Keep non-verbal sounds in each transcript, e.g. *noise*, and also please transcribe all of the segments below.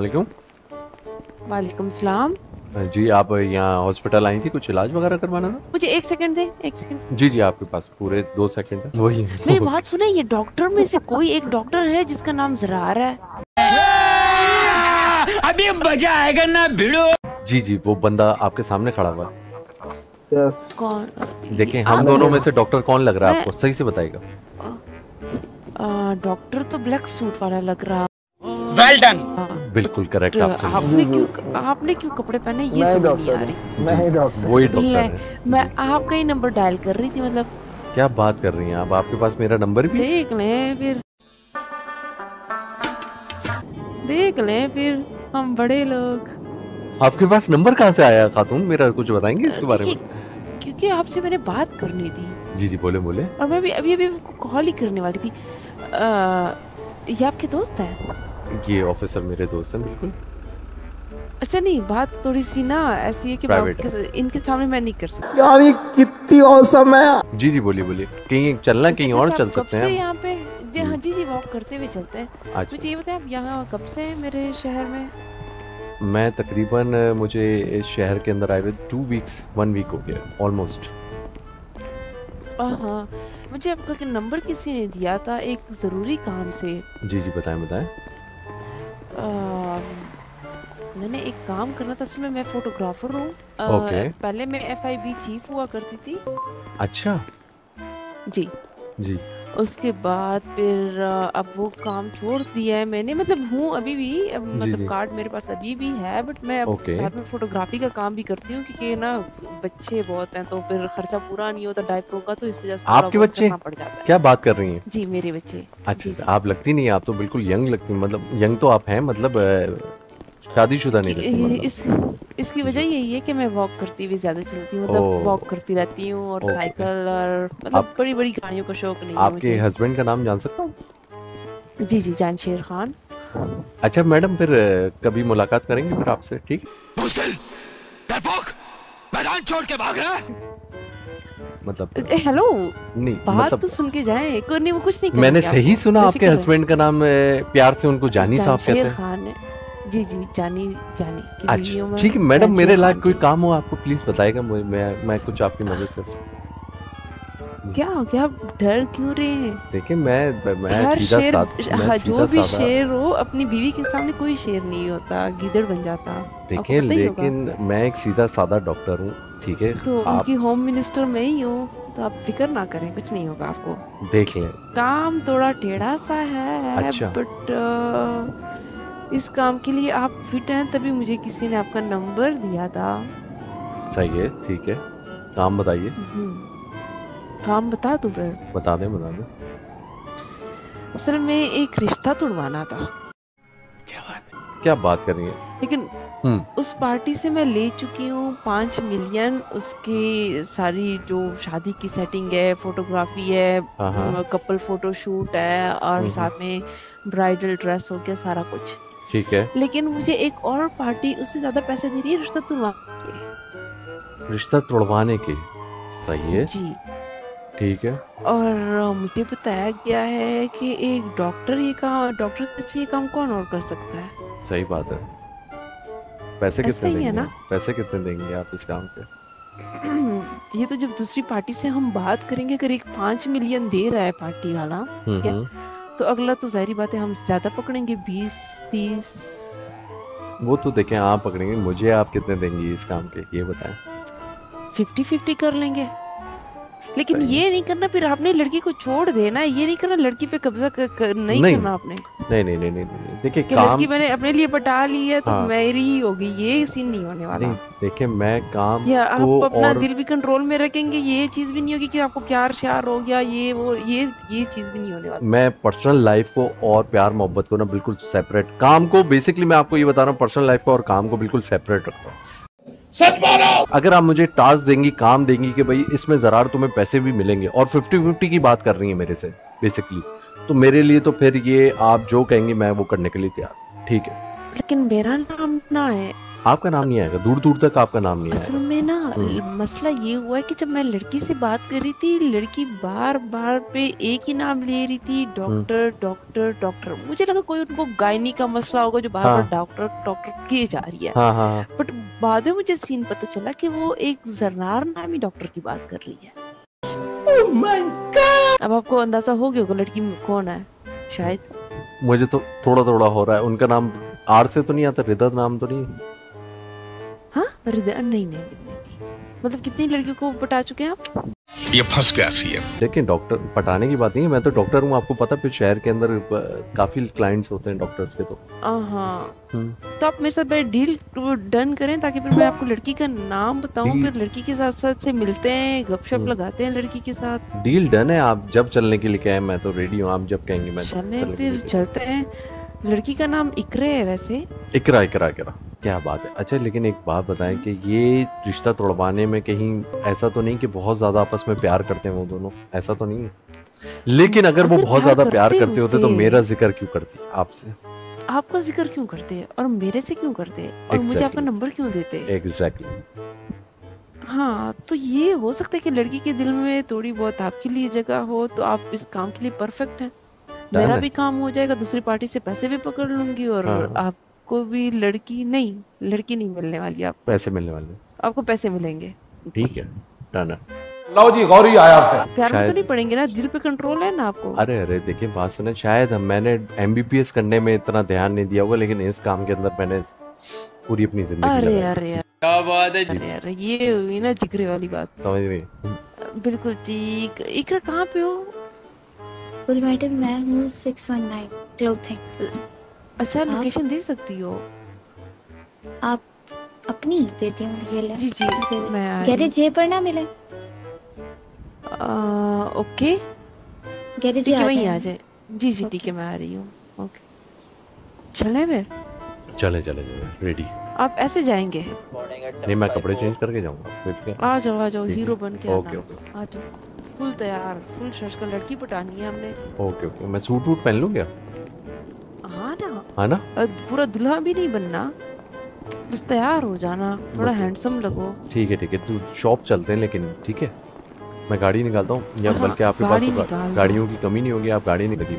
वालेकुम। वालेकुम सलाम। जी आप यहाँ हॉस्पिटल आई थी कुछ इलाज वगैरह करवाना था? मुझे एक सेकंड दे एक सेकंड। जी जी आपके पास पूरे दो सेकंड है। वही मेरी बात सुने ये डॉक्टर में से कोई एक डॉक्टर है जिसका नाम जरार है? अभी मज़ा आएगा ना भिड़ो। जी जी वो बंदा आपके सामने खड़ा हुआ है। यस कौन? देखें हम दोनों में से डॉक्टर कौन लग रहा है आपको? सही से बताएगा डॉक्टर तो ब्लैक सूट वाला लग रहा। वेल डन बिल्कुल करेक्ट आप सही। आपने क्यों आपने क्यों कपड़े पहने? ये समझ नहीं डॉक्टर आ रही। मैं डॉक्टर वही डॉक्टर है। मैं आपका ही नंबर डायल कर रही थी मतलब। क्या बात कर रही हैं आप? आपके पास मेरा नंबर भी? देख लें फिर। देख लें फिर हम बड़े लोग। आपके पास नंबर कहाँ से आया खातून? मेरा कुछ बताएँगे इसके बारे में? क्योंकि आपसे मैंने बात करनी थी। जी जी बोले बोले। और मैं भी अभी अभी कॉल ही करने वाली थी। आ, ये आपके दोस्त हैं? ये ऑफिसर मेरे दोस्त हैं बिल्कुल। अच्छा नहीं बात थोड़ी सी ना ऐसी है कि आपके- इनके सामने मैं नहीं कर सकती। यार ये कितनी औसम है? जी जी बोलिए बोलिए। कहीं चलना कहीं और चल सकते हैं। यहाँ पे जी हाँ जी। जी वॉक करते हुए चलते हैं। आज मुझे ये बताएँ आप यहाँ कब से हैं मेरे शहर में? मैं तकरीबन मुझे इस शहर के अंदर आए हुए टू वीक्स वन वीक हो गया ऑलमोस्ट हाँ मुझे आपका नंबर किसी ने दिया था एक ज़रूरी काम से। जी जी बताएँ बताएँ। मैंने एक काम करना था इसमें में मैं फोटोग्राफर हूँ। Okay. पहले मैं एफआईबी चीफ हुआ करती थी। अच्छा। जी। जी उसके बाद फिर अब वो काम छोड़ दिया है मैंने मतलब हूँ अभी भी अब मतलब जी। कार्ड मेरे पास अभी भी है बट मैं अब Okay. साथ में फोटोग्राफी का काम भी करती हूँ क्योंकि ना बच्चे बहुत हैं तो फिर खर्चा पूरा नहीं होता डायपरों का तो इस वजह से आपके बच्चे? पड़ जाता है क्या बात कर रही हैं जी मेरे बच्चे अच्छा जी, अच्छा, जी। आप लगती नहीं आप तो बिल्कुल यंग लगती मतलब यंग तो आप हैं मतलब शादीशुदा नहीं लगती मतलब इस इसकी वजह यही है कि मैं वॉक करती हुई ज़्यादा चलती हूँ मतलब वॉक करती रहती हूँ और साइकिल और मतलब बड़ी बड़ी गाड़ियों का शौक नहीं आपके हस्बैंड का नाम जान सकता हूँ? जी जी जानशेर खान। अच्छा मैडम फिर कभी मुलाकात करेंगे फिर आपसे ठीक मैदान छोड़ के भाग रहा है! मतलब ए, हेलो नहीं बात मतलब तो सुन के जाए। नहीं वो कुछ नहीं मैंने सही सुना आपके हस्बैंड का नाम प्यार से उनको जानी साहब कहते हैं। खान है। जी जी जानी जानी की अच्छा ठीक है मैडम मेरे लायक कोई काम हो आपको प्लीज़ बताएगा मुझे मैं मैं कुछ आपकी मदद कर सकता क्या हो गया? आप डर क्यों रहे हैं? देखिए मैं मैं सीधा शेर मैं हाँ, सीधा जो भी शेर हो अपनी बीवी के सामने कोई शेर नहीं होता गीदड़ बन जाता। देखिए। लेकिन मैं एक सीधा साधा डॉक्टर हूँ ठीक है? तो आप उनकी होम मिनिस्टर मैं ही हूँ तो आप फ़िक्र ना करें कुछ नहीं होगा आपको। देख लें। काम थोड़ा टेढ़ा सा है अच्छा। बट इस काम के लिए आप फिट हैं तभी मुझे किसी ने आपका नंबर दिया था। सही है ठीक है। काम बताइए। हम्म, काम बता दूँ फिर बता दें बता दें। असल में एक रिश्ता तोड़वाना था। क्या बात क्या बात कर रही हैं? लेकिन हम्म। उस पार्टी से मैं ले चुकी हूँ पाँच मिलियन। उसकी सारी जो शादी की सेटिंग है फोटोग्राफी है हाँ हाँ। कपल फ़ोटो शूट है और हम्म। साथ में ब्राइडल ड्रेस हो गया सारा कुछ। ठीक है। लेकिन मुझे एक और पार्टी उससे ज़्यादा पैसे दे रही है रिश्ता तुड़वा के। रिश्ता तोड़वाने के? सही है। जी। ठीक है। और मुझे बताया गया है कि एक डॉक्टर ये काम डॉक्टर से अच्छा ये काम कौन और कर सकता है? सही बात है। पैसे कितने देंगे ना? पैसे कितने देंगे आप इस काम पे? *clears throat* ये तो जब दूसरी पार्टी से हम बात करेंगे अगर एक पाँच मिलियन दे रहा है पार्टी वाला हम्म। क्या? तो अगला तो ज़ाहिर बात है हम ज़्यादा पकड़ेंगे बीस तीस। वो तो देखें आप पकड़ेंगे मुझे आप कितने देंगे इस काम के ये बताएँ। फिफ्टी फिफ्टी कर लेंगे। लेकिन ये नहीं करना फिर आपने लड़की को छोड़ देना ये नहीं करना लड़की पे कब्जा कर, कर, नहीं, नहीं। करना आपने नहीं नहीं नहीं नहीं, नहीं। देखिए काम लड़की मैंने अपने लिए पटा ली है तो हाँ। मेरी ही होगी ये सीन नहीं होने वाला देखिए मैं काम या आप अपना और दिल भी कंट्रोल में रखेंगे ये चीज़ भी नहीं होगी कि आपको प्यार श्यार हो गया ये वो ये ये चीज़ भी नहीं होने वाली मैं पर्सनल लाइफ को और प्यार मोहब्बत को ना बिल्कुल सेपरेट काम को बेसिकली मैं आपको ये बता रहा हूँ पर्सनल लाइफ को और काम को बिल्कुल सेपरेट रखता हूँ अगर आप मुझे टास्क देंगी काम देंगी कि भाई इसमें जरार तुम्हें पैसे भी मिलेंगे और फिफ्टी फिफ्टी की बात कर रही है मेरे से बेसिकली तो मेरे लिए तो फिर ये आप जो कहेंगे मैं वो करने के लिए तैयार। ठीक है। लेकिन मेरा नाम ना है आपका नाम नहीं आएगा दूर दूर तक आपका नाम नहीं असल में ना हम्म। मसला ये हुआ है कि जब मैं लड़की से बात कर रही थी लड़की बार बार पे एक ही नाम ले रही थी हम्म। Doctor doctor doctor. मुझे लगा कोई उनको गायनी का मसला होगा जो बार बार हाँ। डॉक्टर डॉक्टर किए जा रही है। हाँ हाँ बट बाद में मुझे सीन पता चला कि वो एक जरनार नामी डॉक्टर की बात कर रही है। अब आपको अंदाज़ा हो गया होगा लड़की में कौन है शायद। मुझे तो थोड़ा थोड़ा हो रहा है उनका नाम आर से तो नहीं आता रिदा नाम तो नहीं? हाँ रिदा नहीं नहीं। मतलब कितनी लड़कियों को पटा चुके हैं आप? ये फंस गया सीएम लेकिन डॉक्टर पटाने की बात नहीं है मैं तो डॉक्टर हूँ आपको पता फिर शहर के अंदर काफ़ी क्लाइंट्स होते हैं डॉक्टर्स के तो। हाँ। तो आप मेरे साथ डील डन करें ताकि फिर मैं आपको लड़की का नाम बताऊँ फिर लड़की के साथ साथ से मिलते हैं गपशप हम्म। लगाते हैं लड़की के साथ। डील डन है आप जब चलने के लिए कहें मैं तो रेडी हूँ आप जब कहेंगे मैं तो चलने फिर चलते हैं। लड़की का नाम इकरे है वैसे। इकरा इकरा इकरा। क्या बात है। अच्छा लेकिन एक बात बताएँ कि ये रिश्ता तोड़वाने में कहीं ऐसा तो नहीं कि बहुत ज़्यादा आपस में प्यार करते हैं वो दोनों? ऐसा तो नहीं है। लेकिन अगर वो बहुत ज़्यादा प्यार करते करते होते तो मेरा ज़िक्र क्यों करती आपसे? आपका ज़िक्र क्यों करते हैं और मेरे से क्यों करते? हैं और exactly. मुझे आपका नंबर क्यों देते? हैं एग्जैक्टली हाँ तो ये हो सकता है कि लड़की के दिल में थोड़ी बहुत आपके लिए जगह हो तो आप इस काम के लिए परफेक्ट हैं। मेरा भी काम हो जाएगा दूसरी पार्टी से पैसे भी पकड़ लूँगी और हाँ। आपको भी लड़की नहीं लड़की नहीं मिलने वाली आप। पैसे मिलने वाले। आपको पैसे मिलेंगे। ठीक है डन है लो जी गौरी आया फिर प्यार में तो नहीं पड़ेंगे ना दिल पे कंट्रोल है ना आपको? अरे अरे देखिए बात सुने शायद हम मैंने एमबीपीएस करने में इतना ध्यान नहीं दिया होगा लेकिन इस काम के अंदर मैंने पूरी अपनी ज़िंदगी अरे अरे क्या बात है अरे अरे ये हुई ना जिगरे वाली बात। समझ रही? बिल्कुल ठीक। इकरा कहाँ पे हो? गुड मैडम मैं हूँ सिक्स वन नाइन क्लोथिंग अच्छा आप? लोकेशन दे सकती हो। आप अपनी देती हूँ ये ले। जी जी। मैं आ रही गैरेज जे पर ना मिले। ओके। गैरेज ठीक जे आ वहीं आ जाए। जी जी ठीक है मैं आ रही हूँ। ओके। चले फिर। चले चले चले रेडी आप ऐसे जाएँगे। नहीं मैं कपड़े चेंज करके जाऊँगा। आ जाओ आ जाओ हीरो बन के ओके ओके। आ जाओ। फुल तैयार फुल शशका लड़की पटानी है हमने। Okay okay. मैं सूट वूट पहन लूँ क्या? हाँ ना। है ना? पूरा दुल्हा भी नहीं बनना। बस तैयार हो जाना थोड़ा हैंडसम लगो। ठीक है ठीक है। तू शॉप चलते हैं लेकिन ठीक है। मैं गाड़ी निकालता हूँ या हाँ, बल्कि आपके पास तो। गाड़ियों की कमी नहीं होगी आप गाड़ी नहीं लगी।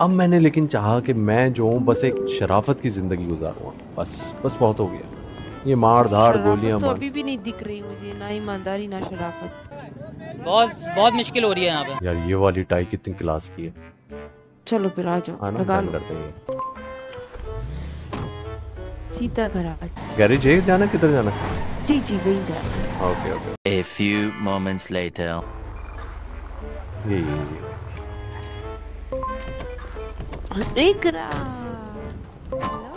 अब मैंने लेकिन चाहा कि मैं जो हूँ बस एक शराफत की ज़िंदगी गुजारूँ बस बस बहुत हो गया। ये मार धार गोलियाँ तो अभी भी नहीं दिख रही मुझे ना ईमानदारी ना शराफत। बहुत बहुत मुश्किल हो रही है यहाँ पे। यार ये वाली टाई कितनी क्लास की है। चलो फिर आ जाओ हाँ लगा लो। करते हैं सीधा घर गैरेज है जाना किधर जाना? जी जी वही जा रहे हैं। Okay okay A few moments later. ये ये ये। इकरा हेलो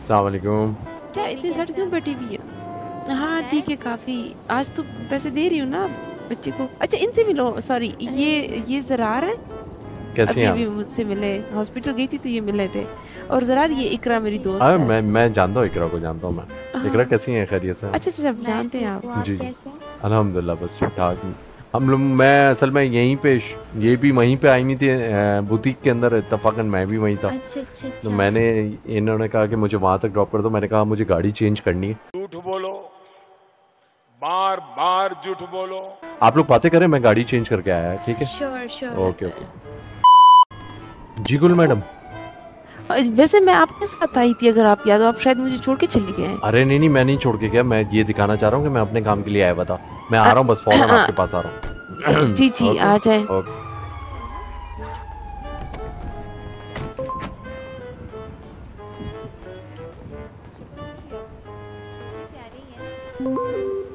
अस्सलाम वालेकुम क्या इतनी सड़ क्यों बैठी हुई है? हाँ? ठीक है। काफ़ी। आज तो पैसे दे रही हूँ ना बच्चे को। अच्छा इनसे मिलो सॉरी ये ये जरार है। कैसी अभी भी मुझसे मिले हॉस्पिटल गई थी तो ये मिले थे। और जरार ये इकरा मेरी दोस्त हाँ। मैं मैं जानता हूँ इकरा को जानता हूँ मैं। हाँ। इकरा कैसी हैं? खैरियत से अच्छा अच्छा जानते हैं आप। जी, अल्हम्दुलिल्लाह बस ठीक ठाक हम लोग मैं असल में यहीं पे ये भी वहीं पे आई हुई थी बुटीक के अंदर इतफाकन मैं भी वहीं था। अच्छा अच्छा तो अच्छा। मैंने इन्होंने कहा कि मुझे वहाँ तक ड्रॉप कर दो मैंने कहा मुझे गाड़ी चेंज करनी है। झूठ बोलो बार बार झूठ बोलो। आप लोग बातें करें मैं गाड़ी चेंज करके आया ठीक है? Sure sure okay okay. जी गुल मैडम। वैसे मैं आपके साथ आई थी अगर आप याद हो आप शायद मुझे छोड़ के चली गए अरे नहीं नहीं मैं नहीं छोड़ के गया मैं ये दिखाना चाह रहा हूँ कि मैं अपने काम के लिए आया हुआ था। मैं आ रहा हूँ बस फ़ौरन आपके पास आ रहा हूँ। जी जी आ जाए।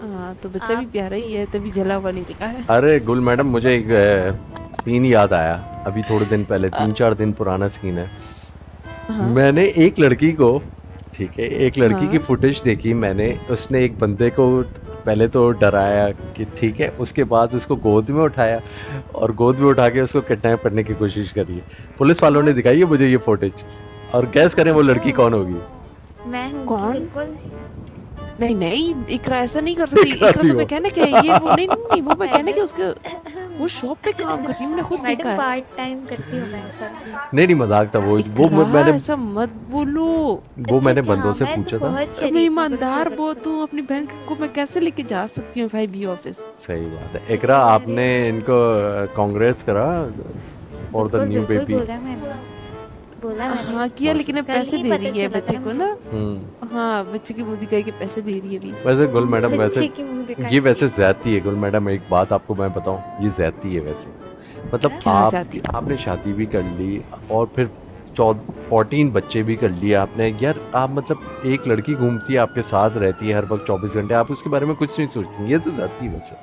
हाँ तो बच्चा भी प्यारा ही है तभी जला हुआ नहीं दिखा है। अरे गुल मैडम मुझे एक सीन याद आया। अभी थोड़े दिन पहले तीन चार दिन पुराना सीन है हाँ। मैंने एक लड़की को ठीक है एक लड़की की हाँ। फुटेज देखी मैंने उसने एक बंदे को पहले तो डराया कि ठीक है उसके बाद उसको गोद में उठाया और गोद में उठा के उसको किडनैप करने की कोशिश करी पुलिस वालों ने दिखाई है मुझे ये फुटेज और गैस करें वो लड़की कौन होगी मैं कौन? नहीं नहीं इकरा ऐसा नहीं कर *laughs* सकती इकरा तो। मैं कहने के ये वो नहीं नहीं नहीं, वो मैं *laughs* कहने के उसके वो शॉप पे काम करती हूँ मैंने खुद देखा है। पार्ट टाइम करती हूँ मैं सर। नहीं नहीं मज़ाक था वो वो मैंने ऐसा मत बोलो। वो अच्छा, मैंने अच्छा, बंदों से तो पूछा था। मैं ईमानदार। बहुत हूँ अपनी बहन को मैं कैसे लेके जा सकती हूँ भाई बी ऑफ़िस? सही बात है। एकरा आपने इनको कांग्रेस करा और द न्यू बेबी बोला मैंने। हाँ किया लेकिन अब पैसे दे रही है बच्चे को ना। हम्म। हाँ बच्चे की मुँह दिखाई के पैसे दे रही है अभी। वैसे गुल मैडम वैसे ये वैसे ज्यादती है। गुल मैडम एक बात आपको मैं बताऊँ ये ज्यादती है वैसे। मतलब आप आपने शादी भी कर ली और फिर चौदह फोर्टीन बच्चे भी कर लिए आपने। यार आप मतलब एक लड़की घूमती है आपके साथ रहती है हर वक्त चौबीस घंटे। आप उसके बारे में कुछ नहीं सोचती। ये तो जाती है वैसे।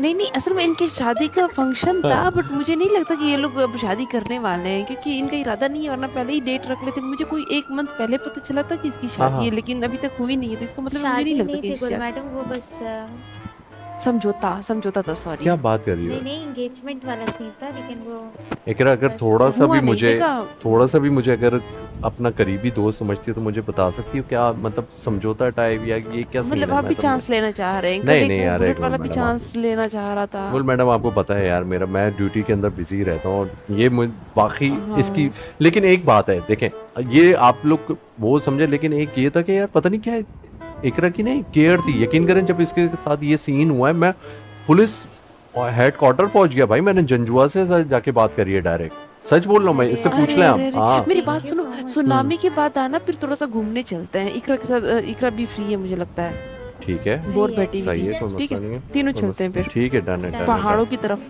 नहीं नहीं असल में इनकी शादी का फ़ंक्शन था हाँ। बट मुझे नहीं लगता कि ये लोग अब शादी करने वाले हैं क्योंकि इनका इरादा नहीं है वरना पहले ही डेट रख लेते मुझे कोई एक मंथ पहले पता चला था कि इसकी शादी हाँ। है लेकिन अभी तक हुई नहीं है तो इसका मतलब मुझे नहीं लगता कि मैडम वो बस समझौता समझौता था सॉरी क्या बात कर रही हो? नहीं नहीं एंगेजमेंट वाला सीन था लेकिन वो एकरा अगर थोड़ा सा भी मुझे थोड़ा सा भी मुझे अगर अपना करीबी दोस्त समझती हो तो मुझे बता सकती हो क्या मतलब समझौता टाइप या ये क्या मतलब आप भी चांस लेना चाह रहे हैं। नहीं, नहीं यार, एक वाला भी चांस लेना चाह रहा था। बोल मैडम आपको पता है यार मेरा मैं ड्यूटी के अंदर बिज़ी रहता हूँ और ये बाकी हाँ। इसकी लेकिन एक बात है देखें ये आप लोग वो समझे लेकिन एक ये था कि यार पता नहीं क्या इकरा की नहीं केयर थी। यकीन करें जब इसके साथ ये सीन हुआ है मैं पुलिस हेड क्वार्टर पहुँच गया। भाई मैंने जंजुआ से सर जाके बात करी है डायरेक्ट सच बोल रहा हूँ मैं इससे पूछ लें आप। हाँ। मेरी बात सुनो सुनामी के बाद आना फिर थोड़ा सा घूमने चलते हैं। इकरा के साथ इकरा भी फ्री है मुझे लगता है। ठीक है। बोर बैठी हुई है ठीक है तीनों चलते हैं फिर। ठीक है डन है, डन है। पहाड़ों की तरफ़।